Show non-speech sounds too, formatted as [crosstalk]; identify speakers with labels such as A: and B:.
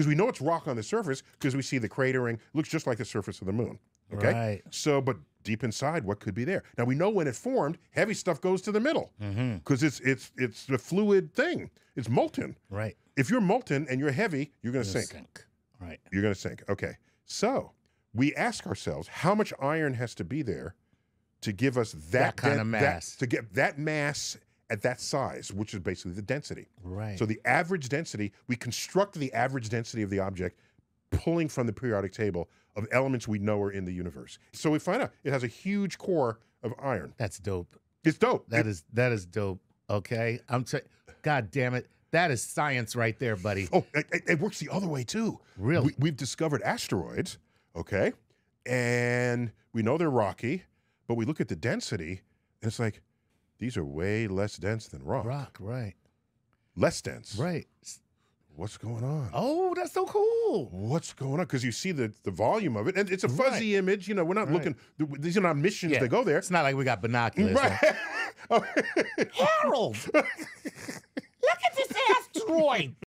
A: because we know it's rock on the surface because we see the cratering. Looks just like the surface of the moon. Okay.
B: Right.
A: So, but deep inside, what could be there? Now we know when it formed, heavy stuff goes to the middle
B: Mm-hmm.
A: because it's it's it's a fluid thing. It's molten.
B: Right.
A: If you're molten and you're heavy, you're going to
B: It'll
A: sink.
B: Right.
A: You're going to sink. Okay. So we ask ourselves how much iron has to be there to give us that,
B: That kind
A: den-
B: of mass.
A: to get that mass at that size, which is basically the density.
B: Right.
A: So the average density, we construct the average density of the object pulling from the periodic table of elements we know are in the universe. So we find out it has a huge core of iron.
B: That's dope.
A: It's dope.
B: That
A: It-
B: is that is dope. Okay. I'm t- God damn it. That is science right there, buddy.
A: Oh, it, it- works the other way too.
B: Really?
A: We, we've discovered asteroids, okay, and we know they're rocky, but we look at the density, and it's like these are way less dense than rock.
B: Rock, right.
A: Less dense.
B: Right.
A: What's going on?
B: Oh, that's so cool.
A: What's going on? Because you see the, the volume of it, and it's a fuzzy image. You know, we're not
B: Right.
A: looking. These are not missions
B: Yeah.
A: that go there.
B: It's not like we got binoculars.
A: Right. [laughs]
B: Harold, [laughs] look at this asteroid.